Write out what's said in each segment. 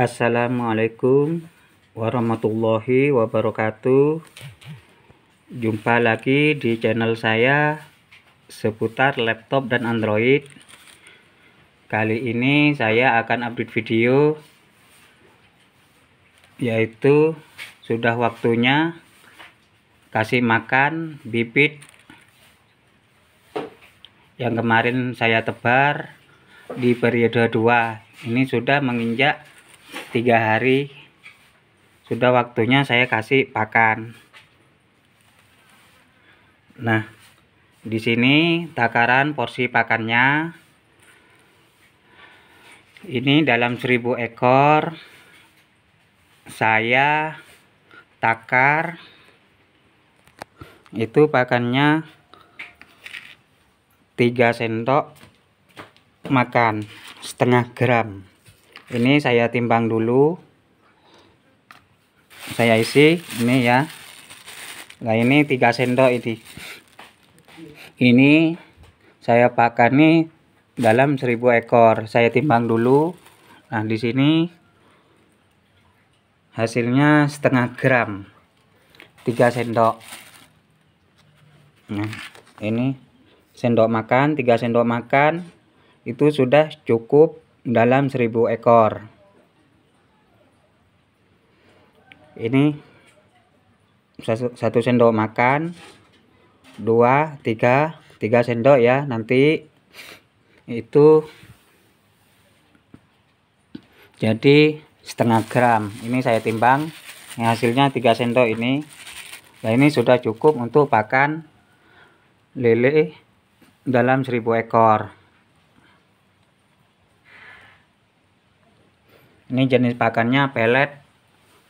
Assalamualaikum warahmatullahi wabarakatuh. Jumpa lagi di channel saya seputar laptop dan android. Kali ini saya akan update video Yaitu sudah waktunya. Kasih makan bibit. Yang kemarin saya tebar di periode 2 ini sudah menginjak tiga hari sudah waktunya saya kasih pakan. Nah di sini takaran porsi pakannya. Ini dalam 1000 ekor. Saya takar. Itu pakannya 3 sendok makan setengah gram ini saya timbang dulu. Saya isi ini ya. Nah ini 3 sendok ini. Ini saya pakai nih dalam 1000 ekor. Saya timbang dulu. Nah di sini hasilnya setengah gram. 3 sendok. Nah ini sendok makan 3 sendok makan. Itu sudah cukup dalam 1000 ekor. Ini satu, sendok makan dua tiga tiga sendok ya. Nanti itu jadi setengah gram. Ini saya timbang. Hasilnya tiga sendok ini. Nah ini sudah cukup untuk pakan lele dalam 1000 ekor ini jenis pakannya pelet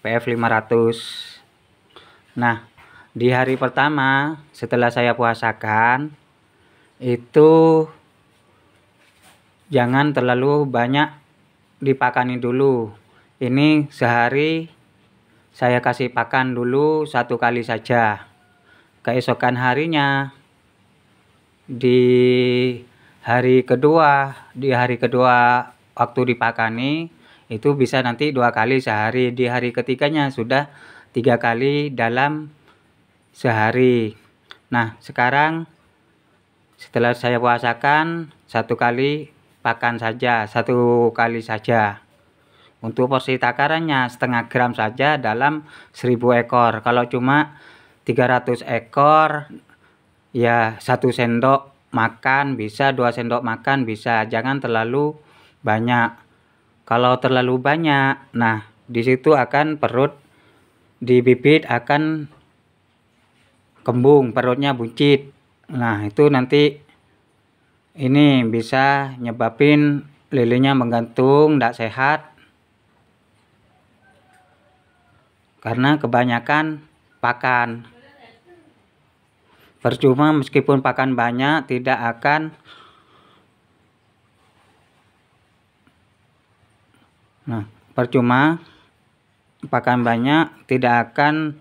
PF 500 nah di hari pertama setelah saya puasakan itu jangan terlalu banyak dipakani dulu. Ini sehari saya kasih pakan dulu satu kali saja. Keesokan harinya di hari kedua di hari kedua waktu dipakani itu bisa nanti dua kali sehari. Di hari ketiganya sudah tiga kali dalam sehari. Nah sekarang setelah saya puasakan satu kali pakan saja satu kali saja. Untuk porsi takarannya setengah gram saja dalam 1000 ekor. Kalau cuma 300 ekor ya satu sendok makan bisa dua sendok makan bisa. Jangan terlalu banyak kalau terlalu banyak, nah di situ akan perut di bibit akan kembung, perutnya buncit. Nah, itu nanti ini bisa nyebabin lilenya menggantung, tidak sehat. Karena kebanyakan pakan. Percuma meskipun pakan banyak tidak akan Nah, percuma pakan banyak tidak akan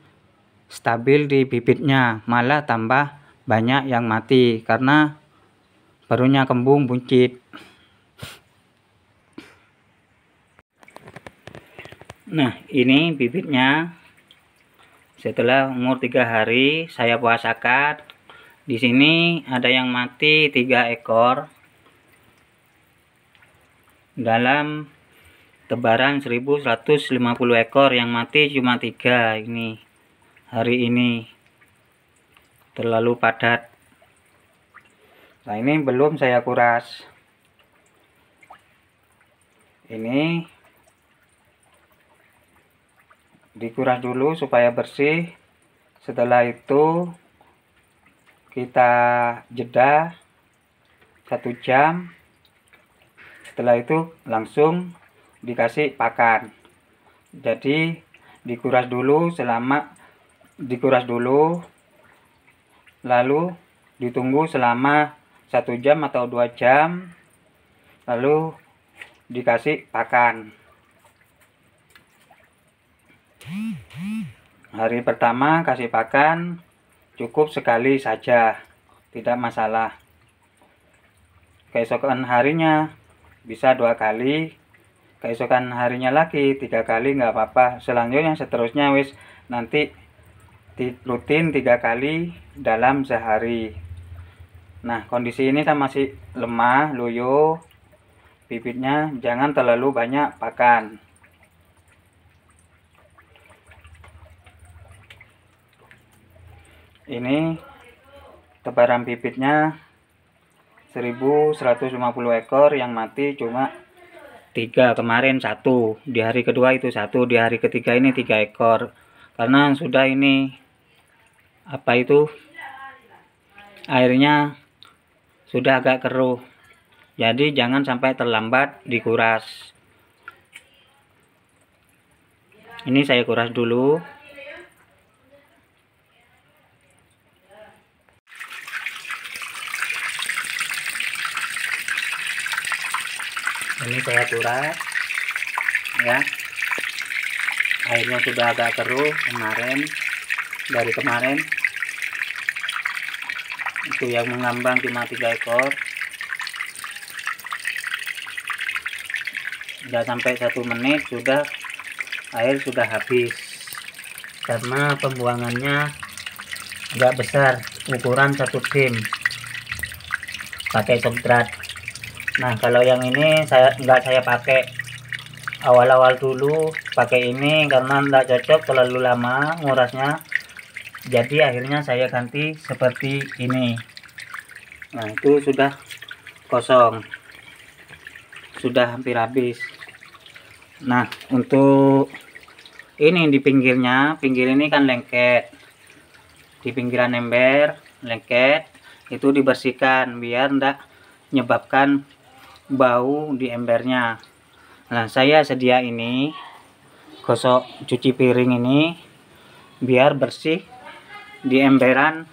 stabil di bibitnya, malah tambah banyak yang mati karena barunya kembung buncit. Nah, ini bibitnya setelah umur tiga hari saya puasakan. Di sini ada yang mati tiga ekor dalam tebaran 1150 ekor yang mati cuma tiga ini hari ini. Terlalu padat. Nah ini belum saya kuras. Ini dikuras dulu supaya bersih. Setelah itu kita jeda satu jam. Setelah itu langsung dikasih pakan. Jadi dikuras dulu selama dikuras dulu lalu ditunggu selama satu jam atau dua jam lalu dikasih pakan. Hari pertama kasih pakan cukup sekali saja tidak masalah. Keesokan harinya bisa dua kali keesokan harinya lagi tiga kali nggak apa-apa. Selanjutnya seterusnya wis nanti rutin tiga kali dalam sehari. Nah kondisi ini kan masih lemah loyo bibitnya jangan terlalu banyak pakan. Ini tebaran bibitnya 1150 ekor yang mati cuma tiga kemarin satu. Di hari kedua itu satu di hari ketiga ini tiga ekor. Karena sudah ini apa itu airnya sudah agak keruh. Jadi jangan sampai terlambat dikuras. Ini saya kuras dulu ini saya ya. Airnya sudah agak keruh kemarin dari kemarin. Itu yang mengambang cuma tiga ekor. Sudah sampai satu menit sudah air sudah habis. Karena pembuangannya agak besar ukuran satu tim pakai substrat nah kalau yang ini saya enggak saya pakai. Awal-awal dulu pakai ini karena enggak cocok terlalu lama ngurasnya. Jadi akhirnya saya ganti seperti ini. Nah itu sudah kosong. Sudah hampir habis. Nah untuk ini di pinggirnya pinggir ini kan lengket. Di pinggiran ember lengket. Itu dibersihkan biar enggak menyebabkan bau di embernya. Nah saya sedia ini gosok cuci piring ini biar bersih di emberan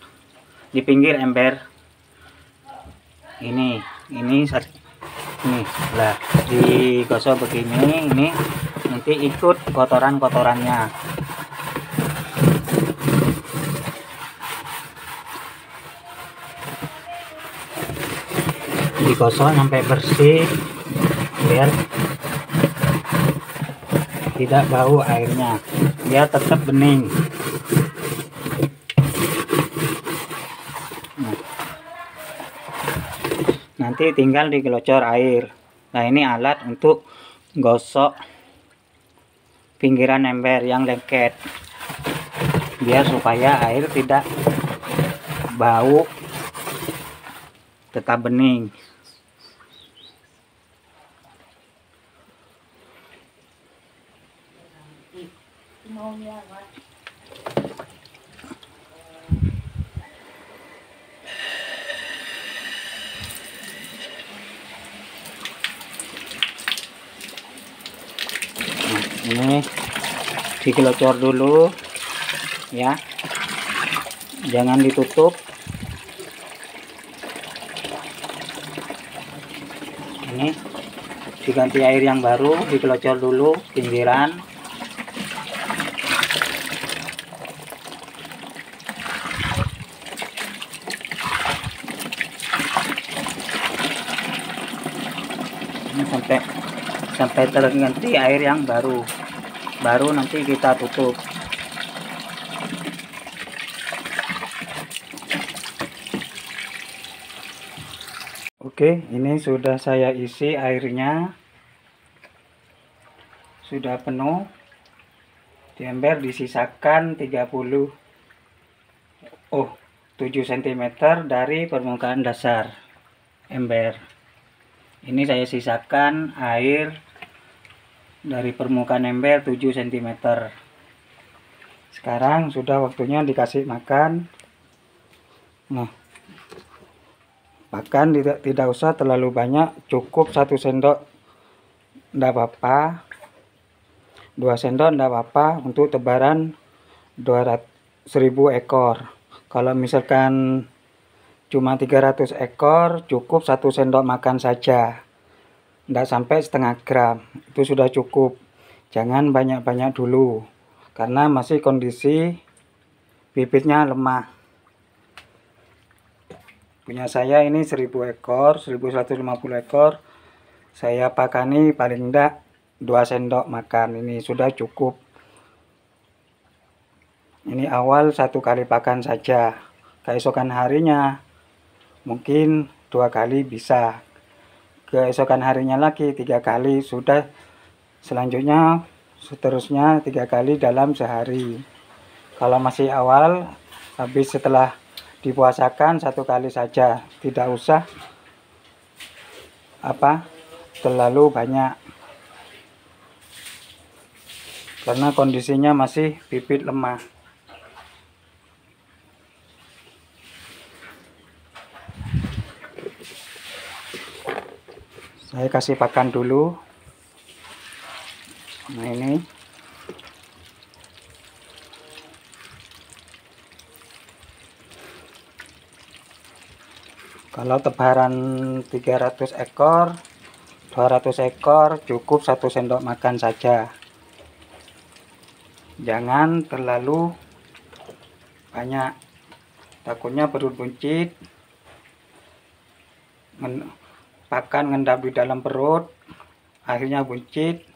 di pinggir ember. Ini ini ini lah digosok begini ini nanti ikut kotoran-kotorannya digosok sampai bersih biar tidak bau airnya. Biar tetap bening. Nah. nanti tinggal digelocor air. Nah ini alat untuk gosok pinggiran ember yang lengket. Biar supaya air tidak bau tetap bening ini digelocor dulu ya. Jangan ditutup. Ini diganti air yang baru digelocor dulu pinggiran. Sampai sampai terganti air yang baru. Baru nanti kita tutup. Oke ini sudah saya isi airnya. Sudah penuh. Di ember disisakan 30 oh 7 cm dari permukaan dasar. Ember. Ini saya sisakan air dari permukaan ember 7 cm sekarang sudah waktunya dikasih makan. Nah makan tidak tidak usah terlalu banyak cukup satu sendok tidak apa-apa. Dua sendok tidak apa-apa untuk tebaran 200 1000 ekor. Kalau misalkan cuma 300 ekor cukup satu sendok makan saja tidak sampai setengah gram. Itu sudah cukup. Jangan banyak-banyak dulu karena masih kondisi bibitnya lemah. Punya saya ini 1000 ekor 1150 ekor. Saya pakani paling tidak 2 sendok makan. Ini sudah cukup. Ini awal satu kali pakan saja. Keesokan harinya mungkin dua kali bisa keesokan harinya lagi tiga kali sudah. Selanjutnya seterusnya tiga kali dalam sehari. Kalau masih awal habis setelah dipuasakan satu kali saja. Tidak usah apa terlalu banyak. Karena kondisinya masih bibit lemah kasih pakan dulu. Nah ini. Kalau tebaran 300 ekor 200 ekor cukup satu sendok makan saja. Jangan terlalu banyak. Takutnya perut buncit pakan ngendap di dalam perut akhirnya buncit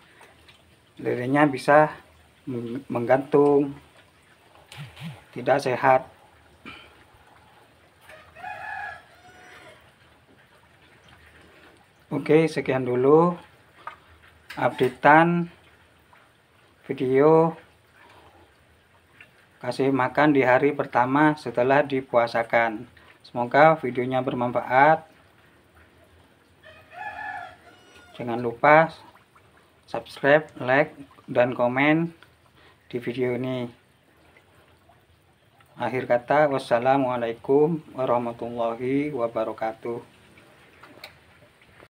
lirinya bisa menggantung tidak sehat. Oke sekian dulu updatean video. Kasih makan di hari pertama setelah dipuasakan. Semoga videonya bermanfaat Jangan lupa subscribe, like, dan komen di video ini. Akhir kata, wassalamualaikum warahmatullahi wabarakatuh.